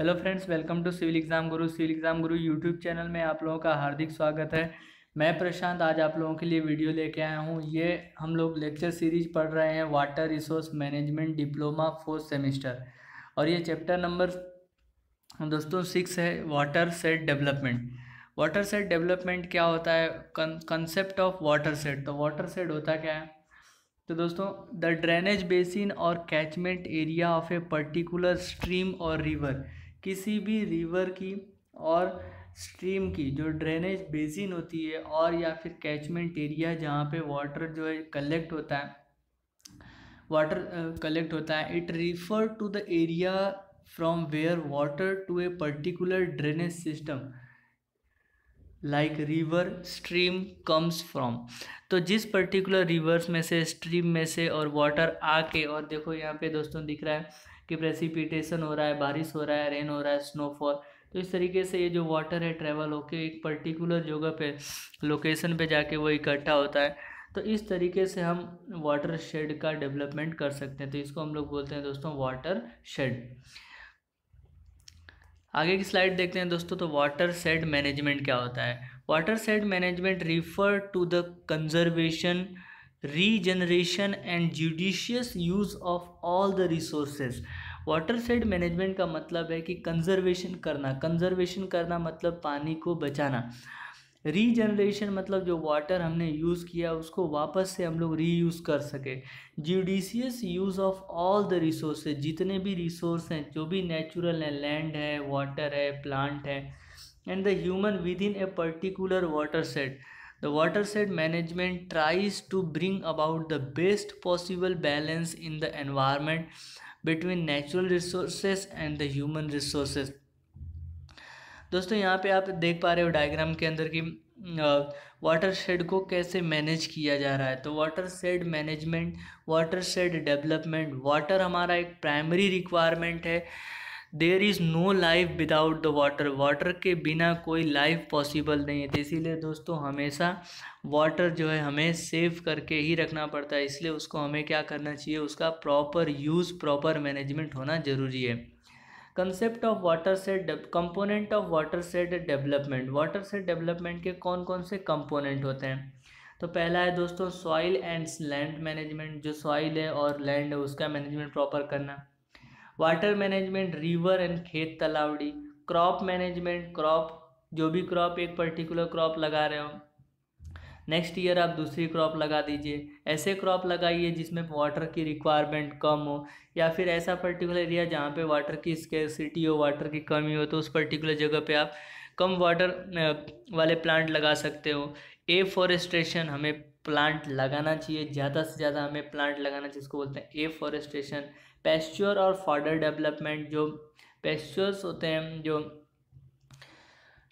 Hello friends, welcome to civil exam Guru. Civil exam Guru YouTube channel में आप लोगों का हार्दिक स्वागत है। मैं प्रशांत आज आप लोगों के लिए वीडियो लेके आया हूँ। ये हम लोग लेक्चर सीरीज़ पढ़ रहे हैं, water resource management diploma fourth semester. और ये चैप्टर नंबर, दोस्तों सिक्स है watershed development watershed development क्या होता है? कंसेप्ट ऑफ़ वाटर सेट तो वाटर सेट होता क्या है? तो दोस्तों द ड्रेनेज बेसिन और catchment area of a particular stream और रिवर किसी भी रिवर की और स्ट्रीम की जो ड्रेनेज बेसिन होती है और या फिर कैचमेंट एरिया जहाँ पे वाटर जो है कलेक्ट होता है वाटर कलेक्ट होता है it refer to the area from where water to a particular drainage system like river stream comes from तो जिस पर्टिकुलर रिवर्स में से स्ट्रीम में से और वाटर आके और देखो यहाँ पे दोस्तों दिख रहा है कि प्रेसिपिटेशन हो रहा है, बारिश हो रहा है रेन हो रहा है स्नोफॉल तो इस तरीके से ये जो वाटर है ट्रेवल होके एक पर्टिकुलर जगह पे लोकेशन पे जाके वो इकट्ठा होता है. तो इस तरीके से हम वाटर शेड का डेवलपमेंट कर सकते हैं. तो इसको हम लोग बोलते हैं दोस्तों वाटर शेड आगे की स्लाइड देखते हैं दोस्तों तो वाटर सेड मैनेजमेंट क्या होता है? Watershed management refer to the conservation regeneration and judicious use of all the resources watershed management का मतलब है कि कंजर्वेशन करना। कंजर्वेशन करना मतलब पानी को बचाना। रीजनरेशन मतलब जो वाटर हमने यूज़ किया, उसको वापस से हम लोग रीयूज़ कर सके। Judicious use of all the resources जितने भी रिसोर्स हैं, जो भी नेचुरल हैं लैंड है वाटर है प्लांट है and the human within a particular watershed the watershed management tries to bring about the best possible balance in the environment between natural resources and the human resources दोस्तों, यहाँ पे आप देख पा रहे हो डायग्राम के अंदर कि वाटर शेड को कैसे मैनेज किया जा रहा है। तो watershed management watershed development water हमारा एक प्राइमरी रिक्वायरमेंट है। There is no life without the water water के बिना कोई लाइफ पॉसिबल नहीं है। तो इसीलिए दोस्तों, हमेशा वाटर जो है, हमें सेव करके ही रखना पड़ता है। इसलिए उसको हमें क्या करना चाहिए? उसका प्रॉपर यूज़ प्रॉपर मैनेजमेंट होना ज़रूरी है। Concept of watershed component of watershed development watershed development के कौन कौन से कंपोनेंट होते हैं? तो पहला है दोस्तों सॉइल एंड लैंड मैनेजमेंट जो सॉइल है और लैंड है, उसका मैनेजमेंट प्रॉपर करना। वाटर मैनेजमेंट, रिवर एंड खेत तलावड़ी, क्रॉप मैनेजमेंट, क्रॉप, जो भी क्रॉप एक पर्टिकुलर क्रॉप लगा रहे हो। नेक्स्ट ईयर आप दूसरी क्रॉप लगा दीजिए। ऐसे क्रॉप लगाइए जिसमें वाटर की रिक्वायरमेंट कम हो, या फिर ऐसा पर्टिकुलर एरिया जहाँ पे वाटर की स्केसिटी हो वाटर की कमी हो तो उस पर्टिकुलर जगह पे आप कम वाटर वाले प्लांट लगा सकते हो। ए फॉरेस्ट्रेशन हमें प्लांट लगाना चाहिए, ज़्यादा से ज़्यादा हमें प्लांट लगाना चाहिए, जिसको बोलते हैं ए पेस्च्योर और फॉर्डर डेवलपमेंट जो पेस्चर्स होते हैं, जो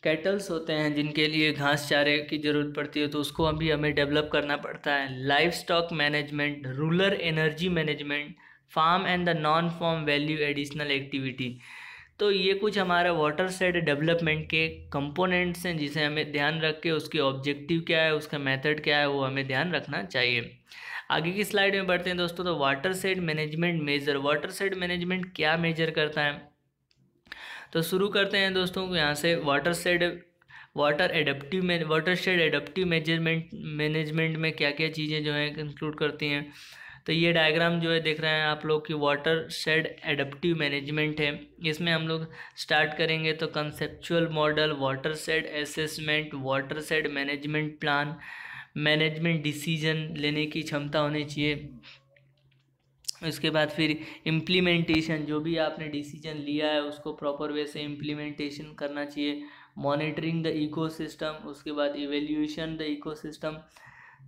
कैटल्स होते हैं, जिनके लिए घास चारे की ज़रूरत पड़ती है तो उसको अभी हमें डेवलप करना पड़ता है। Livestock management rural energy management farm and the non farm value additional activity तो ये कुछ हमारा वाटर सेड डेवलपमेंट के कंपोनेंट्स हैं, जिसे हमें ध्यान रख के उसके ऑब्जेक्टिव क्या है, उसका मेथड क्या है, वो हमें ध्यान रखना चाहिए। आगे की स्लाइड में बढ़ते हैं दोस्तों तो watershed management measure watershed management क्या मेजर करता है? तो शुरू करते हैं दोस्तों, यहाँ से वाटर सेड वाटर एडप्टिव में watershed adaptive measurement management में क्या क्या चीज़ें जो हैं इंक्लूड करती हैं। तो ये डायग्राम जो है देख रहे हैं आप लोग की वाटर शेड एडप्टिव मैनेजमेंट है। इसमें हम लोग स्टार्ट करेंगे तो conceptual model watershed assessment watershed management plan management decision लेने की क्षमता होनी चाहिए। उसके बाद फिर इम्प्लीमेंटेशन जो भी आपने डिसीज़न लिया है, उसको प्रॉपर वे से इम्प्लीमेंटेशन करना चाहिए। मॉनिटरिंग द इकोसिस्टम उसके बाद evaluation the ecosystem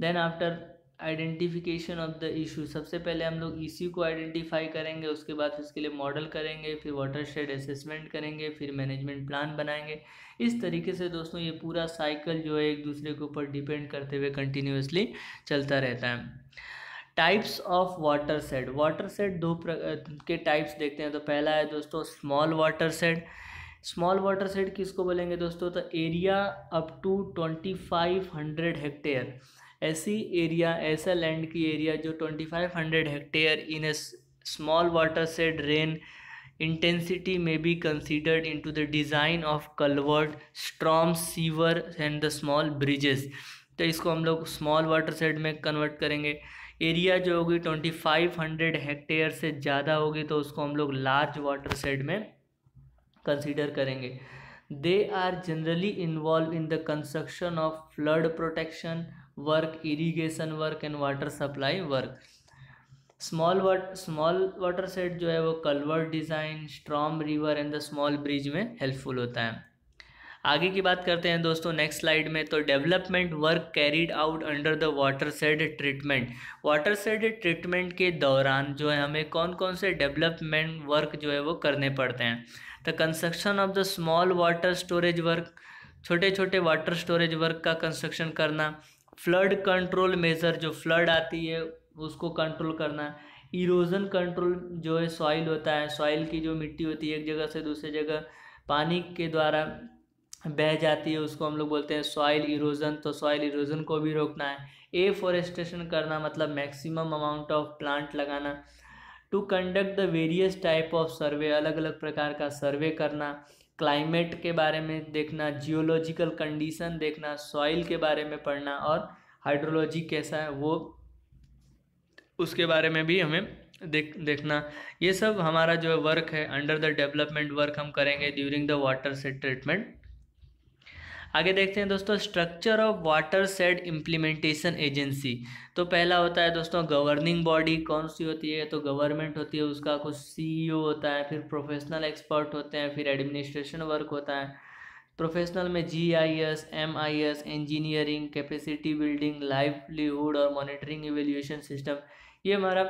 then after identification of the issue. सबसे पहले हम लोग इश्यू को आइडेंटिफाई करेंगे, उसके बाद उसके लिए मॉडल करेंगे, फिर वाटर शेड असेसमेंट करेंगे, फिर मैनेजमेंट प्लान बनाएँगे। इस तरीके से दोस्तों ये पूरा साइकिल जो है एक दूसरे के ऊपर डिपेंड करते हुए कंटिन्यूसली चलता रहता है। Types of watershed watershed दो के टाइप्स देखते हैं। तो पहला है दोस्तों small watershed small watershed किसको बोलेंगे दोस्तों? तो area up to twenty five hundred hectare ऐसी एरिया, ऐसा लैंड की एरिया जो twenty five hundred hectare in a small watershed rain intensity may be considered into the design of culvert, storm, sewer and the small bridges. तो इसको हम लोग small watershed में convert करेंगे। Area जो होगी ट्वेंटी फाइव हंड्रेड हेक्टेयर से ज़्यादा होगी तो उसको हम लोग लार्ज वाटर सेड में कंसिडर करेंगे। They are generally involve in the construction of flood protection work irrigation work and water supply work small water small watershed जो है वो culvert design storm river and the small bridge में helpful होता है। आगे की बात करते हैं दोस्तों नेक्स्ट स्लाइड में तो development work carried out under the watershed treatment watershed treatment के दौरान जो है हमें कौन कौन से डेवलपमेंट वर्क जो है वो करने पड़ते हैं? The construction of the small water storage work छोटे छोटे वाटर स्टोरेज वर्क का कंस्ट्रक्शन करना फ्लड कंट्रोल मेजर जो फ्लड आती है, उसको कंट्रोल करना इरोजन कंट्रोल जो है, सॉइल होता है। सॉइल की जो मिट्टी होती है, एक जगह से दूसरी जगह पानी के द्वारा बह जाती है, उसको हम लोग बोलते हैं सॉइल इरोजन। तो सॉइल इरोजन को भी रोकना है। ए फॉरेस्टेशन करना मतलब मैक्सिमम अमाउंट ऑफ़ प्लांट लगाना। To conduct the various type of survey अलग अलग प्रकार का सर्वे करना। क्लाइमेट के बारे में देखना, जियोलॉजिकल कंडीशन देखना, सॉइल के बारे में पढ़ना और हाइड्रोलॉजी कैसा है वो उसके बारे में भी हमें देख, देखना। ये सब हमारा जो वर्क है अंडर द डेवलपमेंट वर्क हम करेंगे ड्यूरिंग द वाटर से ट्रीटमेंट आगे देखते हैं दोस्तों structure of watershed implementation agency तो पहला होता है दोस्तों गवर्निंग बॉडी कौन सी होती है? तो गवर्नमेंट होती है, उसका कुछ सीईओ होता है, फिर प्रोफेशनल एक्सपर्ट होते हैं, फिर एडमिनिस्ट्रेशन वर्क होता है। प्रोफेशनल में G I S M I S engineering capacity building livelihood और मॉनिटरिंग एवेल्यूशन सिस्टम ये हमारा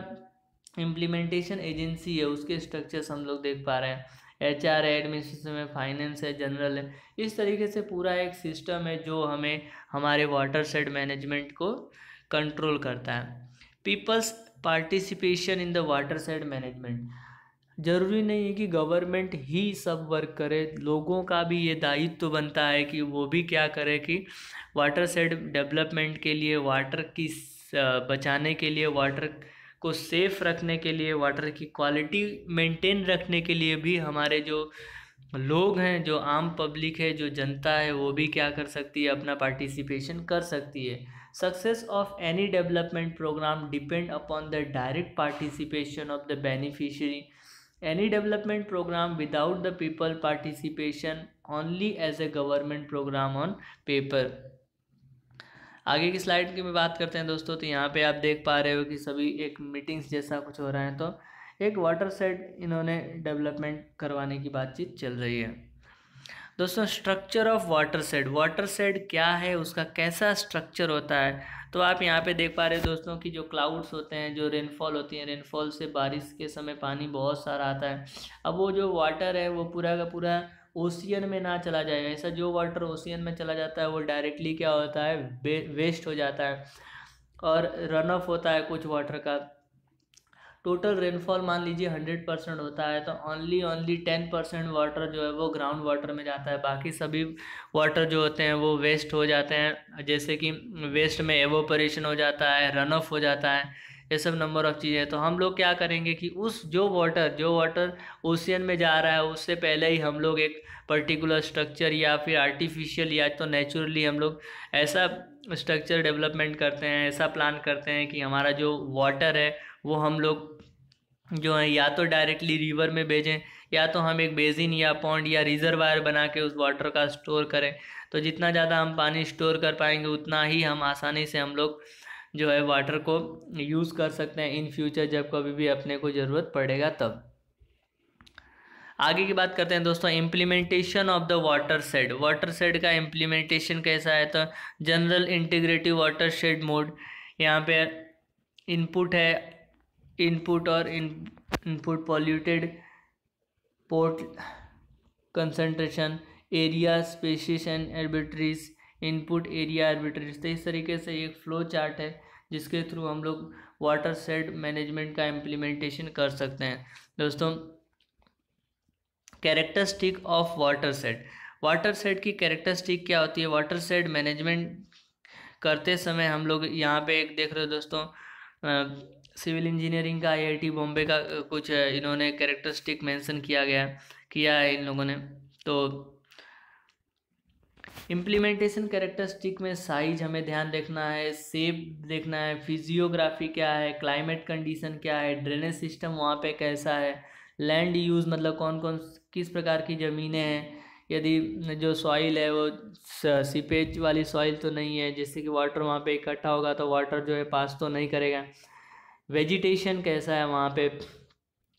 इम्प्लीमेंटेशन एजेंसी है, उसके स्ट्रक्चर्स हम लोग देख पा रहे हैं। एच आर है एडमिनिस्ट्रेशन है फाइनेंस है, जनरल है। इस तरीके से पूरा एक सिस्टम है जो हमें हमारे वाटर सेट मैनेजमेंट को कंट्रोल करता है। People's participation in the watershed management. ज़रूरी नहीं है कि गवर्नमेंट ही सब वर्क करे, लोगों का भी ये दायित्व तो बनता है कि वो भी क्या करे कि वाटर सेट डेवलपमेंट के लिए, वाटर की बचाने के लिए, वाटर को सेफ़ रखने के लिए वाटर की क्वालिटी मेंटेन रखने के लिए भी हमारे जो लोग हैं, जो आम पब्लिक है, जो जनता है, वो भी क्या कर सकती है, अपना पार्टिसिपेशन कर सकती है। Success of any development programme depend upon the direct participation of the beneficiary any development programme without the people participation only as a government programme on paper आगे की स्लाइड की भी बात करते हैं दोस्तों तो यहाँ पे आप देख पा रहे हो कि सभी एक मीटिंग्स जैसा कुछ हो रहा है। तो एक वाटर सेट इन्होंने डेवलपमेंट करवाने की बातचीत चल रही है। दोस्तों structure of watershed watershed क्या है, उसका कैसा स्ट्रक्चर होता है? तो आप यहाँ पे देख पा रहे हैं दोस्तों कि जो क्लाउड्स होते हैं, जो रेनफॉल होती है रेनफॉल से बारिश के समय पानी बहुत सारा आता है। अब वो जो वाटर है, वो पूरा का पूरा ओशियन में ना चला जाए। ऐसा जो वाटर ओशियन में चला जाता है, वो डायरेक्टली क्या होता है वेस्ट हो जाता है और रन ऑफ़ होता है कुछ वाटर का। टोटल रेनफॉल मान लीजिए हंड्रेड परसेंट होता है तो only only ten percent water जो है वो ग्राउंड वाटर में जाता है। बाकी सभी वाटर जो होते हैं, वो वेस्ट हो जाते हैं। जैसे कि वेस्ट में एवोपरेशन हो जाता है रन ऑफ़ हो जाता है। ये सब नंबर ऑफ़ चीज़ें तो हम लोग क्या करेंगे कि उस जो वाटर जो वाटर ओशियन में जा रहा है, उससे पहले ही हम लोग एक पर्टिकुलर स्ट्रक्चर या फिर आर्टिफिशियल या तो नेचुरली हम लोग ऐसा स्ट्रक्चर डेवलपमेंट करते हैं, ऐसा प्लान करते हैं कि हमारा जो वाटर है, वो हम लोग जो है या तो डायरेक्टली रिवर में भेजें, या तो हम एक बेसिन या पॉन्ड या रिजर्वायर बना के उस वाटर का स्टोर करें। तो जितना ज़्यादा हम पानी स्टोर कर पाएँगे, उतना ही हम आसानी से हम लोग जो है वाटर को यूज़ कर सकते हैं इन फ्यूचर जब कभी भी अपने को ज़रूरत पड़ेगा तब। आगे की बात करते हैं दोस्तों implementation of the watershed watershed का इम्प्लीमेंटेशन कैसा है? तो general integrative watershed mode यहाँ पे इनपुट है इनपुट और input polluted port concentration area species and arbitrage input area arbitrage तो इस तरीके से एक फ्लो चार्ट है, जिसके थ्रू हम लोग वाटर सेट मैनेजमेंट का इम्प्लीमेंटेशन कर सकते हैं। दोस्तों characteristic of watershed watershed की कैरेक्टरिस्टिक क्या होती है? वाटर सेड मैनेजमेंट करते समय हम लोग यहाँ पे एक देख रहे हो दोस्तों सिविल इंजीनियरिंग का आईआईटी बॉम्बे का कुछ इन्होंने कैरेक्टरिस्टिक मेंशन किया गया, किया है इन लोगों ने। तो इम्प्लीमेंटेशन कैरेक्टरिस्टिक में साइज़ हमें ध्यान रखना है सेप देखना है फिजियोग्राफी क्या है क्लाइमेट कंडीशन क्या है ड्रेनेज सिस्टम वहाँ पे कैसा है लैंड यूज़ मतलब कौन कौन, किस प्रकार की ज़मीनें हैं, यदि जो सॉइल है वो सीपेज वाली सॉइल तो नहीं है, जैसे कि वाटर वहाँ पे इकट्ठा होगा तो वाटर जो है पास तो नहीं करेगा। वेजिटेशन कैसा है वहाँ पे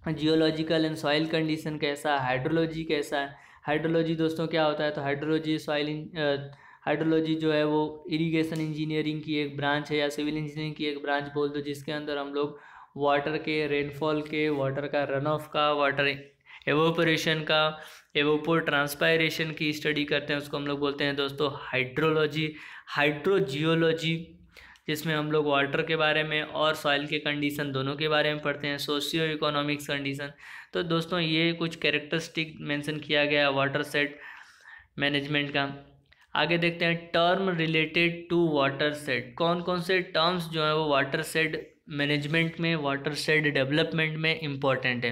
जियोलॉजिकल एंड सॉइल कंडीशन कैसा है हाइड्रोलॉजी कैसा है हाइड्रोलॉजी दोस्तों क्या होता है? तो हाइड्रोलॉजी सॉइल हाइड्रोलॉजी जो है वो इरिगेशन इंजीनियरिंग की एक ब्रांच है या सिविल इंजीनियरिंग की एक ब्रांच बोल दो, जिसके अंदर हम लोग वाटर के, रेनफॉल के, वाटर का रन ऑफ़ का वाटर एवोपरेशन का एवोपोर ट्रांसपायरेशन की स्टडी करते हैं, उसको हम लोग बोलते हैं दोस्तों हाइड्रोलॉजी हाइड्रोजियोलॉजी जिसमें हम लोग वाटर के बारे में और सॉइल के कंडीशन दोनों के बारे में पढ़ते हैं सोशियो इकोनॉमिक्स कंडीशन तो दोस्तों ये कुछ कैरेक्टरिस्टिक मेंशन किया गया वाटर सेट मैनेजमेंट का। आगे देखते हैं term related to watershed कौन कौन से टर्म्स जो है वो वाटर सेट मैनेजमेंट में वाटर सेट डेवलपमेंट में इंपॉर्टेंट है?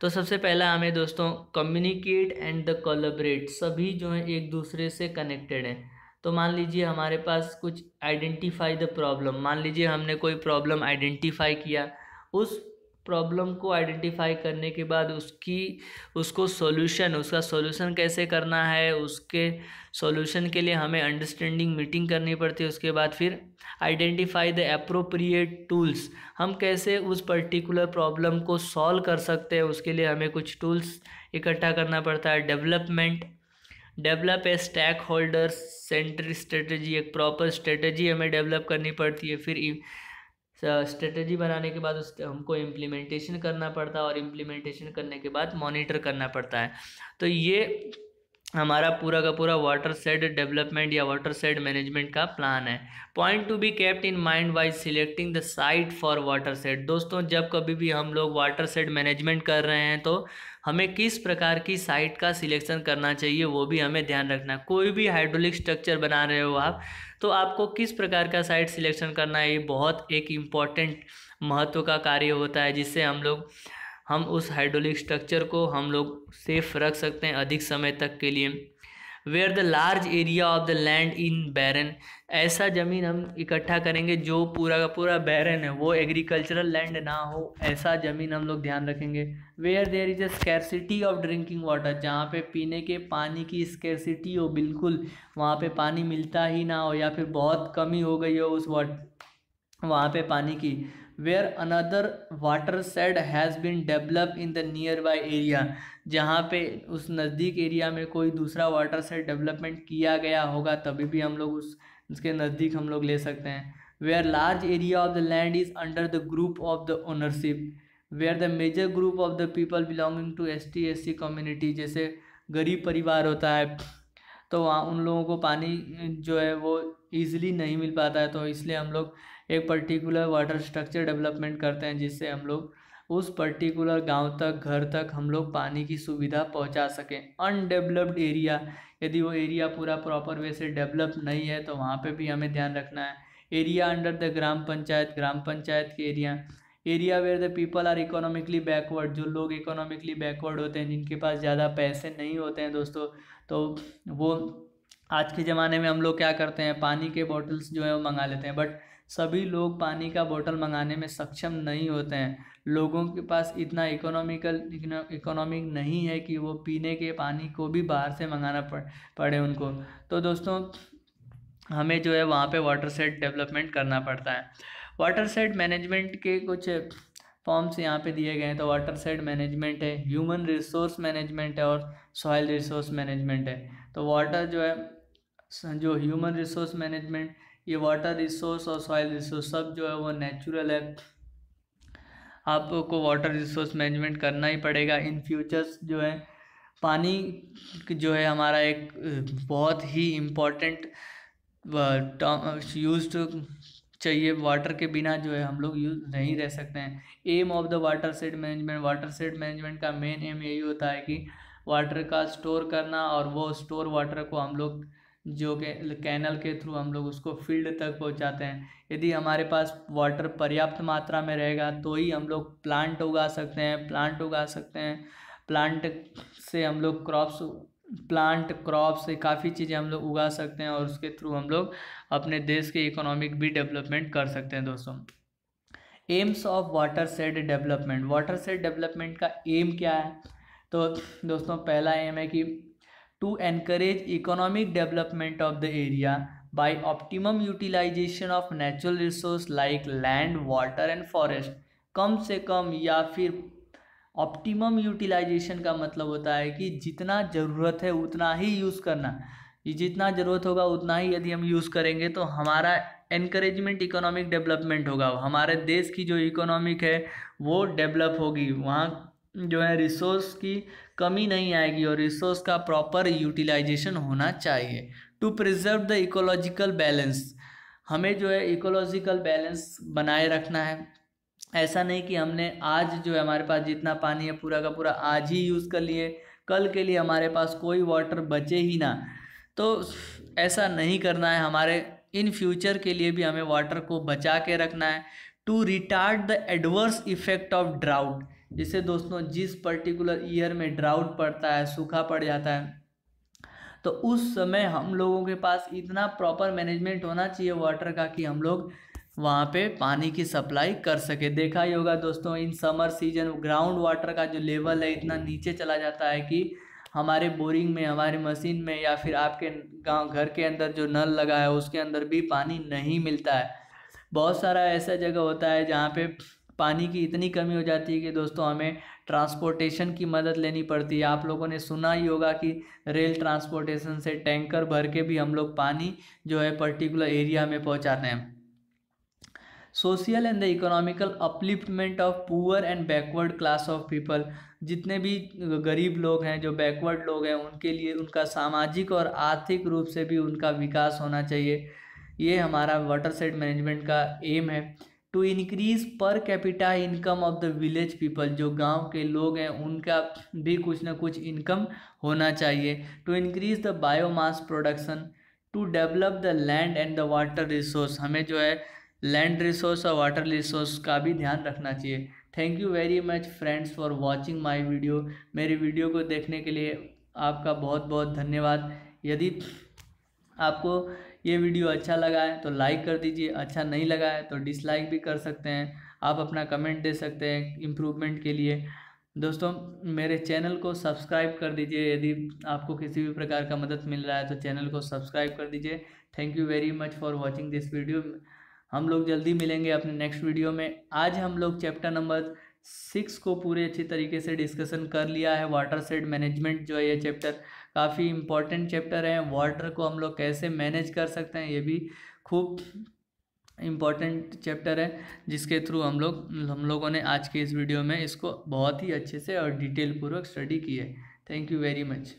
तो सबसे पहला हमें दोस्तों कम्युनिकेट एंड द कोलाबरेट सभी जो है एक दूसरे से कनेक्टेड हैं। तो मान लीजिए हमारे पास कुछ आइडेंटिफाई द प्रॉब्लम मान लीजिए हमने कोई प्रॉब्लम आइडेंटिफाई किया। उस प्रॉब्लम को आइडेंटिफाई करने के बाद उसकी, उसको सॉल्यूशन, उसका सॉल्यूशन कैसे करना है, उसके सॉल्यूशन के लिए हमें अंडरस्टैंडिंग मीटिंग करनी पड़ती है, उसके बाद फिर आइडेंटिफाई द अप्रोप्रिएट टूल्स हम कैसे उस पर्टिकुलर प्रॉब्लम को सॉल्व कर सकते हैं, उसके लिए हमें कुछ टूल्स इकट्ठा करना पड़ता है. Development develop a stakeholder centre strategy एक प्रॉपर स्ट्रेटजी हमें डेवलप करनी पड़ती है. फिर स्ट्रेटजी बनाने के बाद उस, हमको इम्प्लीमेंटेशन करना पड़ता है और इम्प्लीमेंटेशन करने के बाद मॉनिटर करना पड़ता है। तो ये हमारा पूरा का पूरा वाटर सेड डेवलपमेंट या वाटर सेड मैनेजमेंट का प्लान है। Point to be kept in mind while selecting the site for watershed दोस्तों, जब कभी भी हम लोग वाटर सेड मैनेजमेंट कर रहे हैं तो हमें किस प्रकार की साइट का सिलेक्शन करना चाहिए, वो भी हमें ध्यान रखना। कोई भी हाइड्रोलिक स्ट्रक्चर बना रहे हो आप तो आपको किस प्रकार का साइट सिलेक्शन करना है, ये बहुत एक इंपॉर्टेंट महत्व का कार्य होता है, जिससे हम लोग हम उस हाइड्रोलिक स्ट्रक्चर को हम लोग सेफ़ रख सकते हैं अधिक समय तक के लिए। Where the large area of the land in barren ऐसा ज़मीन हम इकट्ठा करेंगे जो पूरा का पूरा बैरन है, वो एग्रीकल्चरल लैंड ना हो, ऐसा ज़मीन हम लोग ध्यान रखेंगे। Where there is a scarcity of drinking water जहाँ पे पीने के पानी की स्कैरसिटी हो बिल्कुल, वहाँ पे पानी मिलता ही ना हो या फिर बहुत कमी हो गई हो उस वाट वहाँ पे पानी की। Where another watershed has been develop in the nearby area जहाँ पे उस नज़दीक एरिया में कोई दूसरा वाटर सेड डेवलपमेंट किया गया होगा, तभी भी हम लोग उस, उसके नज़दीक हम लोग ले सकते हैं। Where large area of the land is under the group of the ownership where the major group of the people belonging to S T S C community जैसे गरीब परिवार होता है तो वहाँ उन लोगों को पानी जो है वो ईज़िली नहीं मिल पाता है तो इसलिए हम लोग एक पर्टिकुलर वाटर स्ट्रक्चर डेवलपमेंट करते हैं, जिससे हम लोग उस पर्टिकुलर गाँव तक, घर तक हम लोग पानी की सुविधा पहुँचा सकें। अनडेवलप्ड एरिया यदि वो एरिया पूरा प्रॉपर वे से डेवलप नहीं है तो वहाँ पे भी हमें ध्यान रखना है। Area under the gram panchayat gram panchayat के area area where the people are economically backward जो लोग इकोनॉमिकली बैकवर्ड होते हैं, जिनके पास ज़्यादा पैसे नहीं होते हैं दोस्तों तो वो आज के ज़माने में हम लोग क्या करते हैं, पानी के बॉटल्स जो है वो मंगा लेते हैं। बट सभी लोग पानी का बोतल मंगाने में सक्षम नहीं होते हैं। लोगों के पास इतना इकोनॉमिकल इकोनॉमिक नहीं है कि वो पीने के पानी को भी बाहर से मंगाना पड़ उनको। तो दोस्तों, हमें जो है वहाँ पे वाटर सेट डेवलपमेंट करना पड़ता है। वाटर सेट मैनेजमेंट के कुछ फॉर्म्स यहाँ पे दिए गए हैं। तो वाटर सेट मैनेजमेंट है ह्यूमन रिसोर्स मैनेजमेंट है और सॉइल रिसोर्स मैनेजमेंट है। तो वाटर जो है, जो ह्यूमन रिसोर्स मैनेजमेंट ये वाटर रिसोर्स और सॉइल रिसोर्स सब जो है वो नेचुरल है। आपको वाटर रिसोर्स मैनेजमेंट करना ही पड़ेगा। इन फ्यूचर्स जो है, पानी जो है हमारा एक बहुत ही इम्पोर्टेंट यूज़ चाहिए। वाटर के बिना जो है हम लोग यूज़ नहीं रह सकते हैं। Aim of the watershed management watershed management का मेन एम यही होता है कि वाटर का स्टोर करना और वो स्टोर वाटर को हम लोग जो कि, कैनल के थ्रू हम लोग उसको फ़ील्ड तक पहुंचाते हैं। यदि हमारे पास वाटर पर्याप्त मात्रा में रहेगा तो ही हम लोग प्लांट उगा सकते हैं, प्लांट उगा सकते हैं। प्लांट से हम लोग क्रॉप्स, प्लांट क्रॉप से काफ़ी चीज़ें हम लोग उगा सकते हैं और उसके थ्रू हम लोग अपने देश के इकोनॉमिक भी डेवलपमेंट कर सकते हैं दोस्तों। Aims of watershed development. Watershed development का एम क्या है? तो दोस्तों, पहला एम है कि to encourage economic development of the area by optimum utilisation of natural resource like land water and forest कम से कम या फिर ऑप्टिमम यूटिलाइजेशन का मतलब होता है कि जितना ज़रूरत है उतना ही यूज़ करना। जितना ज़रूरत होगा उतना ही यदि हम यूज़ करेंगे तो हमारा एनकरेजमेंट इकोनॉमिक डेवलपमेंट होगा। हमारे देश की जो इकोनॉमिक है, वो डेवलप होगी। वहाँ जो है रिसोर्स की कमी नहीं आएगी और रिसोर्स का प्रॉपर यूटिलाइजेशन होना चाहिए। To preserve the ecological balance हमें जो है इकोलॉजिकल बैलेंस बनाए रखना है। ऐसा नहीं कि हमने आज जो है हमारे पास जितना पानी है, पूरा का पूरा आज ही यूज़ कर लिए, कल के लिए हमारे पास कोई वाटर बचे ही ना। तो ऐसा नहीं करना है, हमारे इन फ्यूचर के लिए भी हमें वाटर को बचा के रखना है। To retard the adverse effect of drought जिसे दोस्तों जिस पर्टिकुलर ईयर में ड्राउट पड़ता है, सूखा पड़ जाता है तो उस समय हम लोगों के पास इतना प्रॉपर मैनेजमेंट होना चाहिए वाटर का कि हम लोग वहाँ पे पानी की सप्लाई कर सके। देखा ही होगा दोस्तों, in summer season ground water का जो लेवल है, इतना नीचे चला जाता है कि हमारे बोरिंग में, हमारे मशीन में या फिर आपके गाँव घर के अंदर जो नल लगा है, उसके अंदर भी पानी नहीं मिलता है। बहुत सारा ऐसा जगह होता है जहाँ पे पानी की इतनी कमी हो जाती है कि दोस्तों हमें ट्रांसपोर्टेशन की मदद लेनी पड़ती है। आप लोगों ने सुना ही होगा कि रेल ट्रांसपोर्टेशन से टैंकर भर के भी हम लोग पानी जो है पर्टिकुलर एरिया में पहुँचाते हैं। Social and the economical upliftment of poor and backward class of people. जितने भी गरीब लोग हैं, जो बैकवर्ड लोग हैं, उनके लिए उनका सामाजिक और आर्थिक रूप से भी उनका विकास होना चाहिए। ये हमारा वाटर सेट मैनेजमेंट का एम है। To increase per capita income of the village people जो गाँव के लोग हैं, उनका भी कुछ ना कुछ इनकम होना चाहिए। To increase the biomass production to develop the land and the water resource हमें जो है लैंड रिसोर्स और वाटर रिसोर्स का भी ध्यान रखना चाहिए। Thank you very much friends for watching my video मेरी वीडियो को देखने के लिए आपका बहुत बहुत धन्यवाद। यदि आपको ये वीडियो अच्छा लगा है तो लाइक कर दीजिए अच्छा नहीं लगा है तो डिसलाइक भी कर सकते हैं। आप अपना कमेंट दे सकते हैं इम्प्रूवमेंट के लिए। दोस्तों, मेरे चैनल को सब्सक्राइब कर दीजिए। यदि आपको किसी भी प्रकार का मदद मिल रहा है तो चैनल को सब्सक्राइब कर दीजिए। Thank you very much for watching this video हम लोग जल्दी मिलेंगे अपने नेक्स्ट वीडियो में। आज हम लोग चैप्टर नंबर सिक्स को पूरे अच्छी तरीके से डिस्कशन कर लिया है। वाटर सेट मैनेजमेंट जो है ये चैप्टर काफ़ी इंपॉर्टेंट चैप्टर हैं। वाटर को हम लोग कैसे मैनेज कर सकते हैं, ये भी खूब इंपॉर्टेंट चैप्टर है, जिसके थ्रू हम लोग, हम लोगों ने आज के इस वीडियो में इसको बहुत ही अच्छे से और डिटेल पूर्वक स्टडी की है। Thank you very much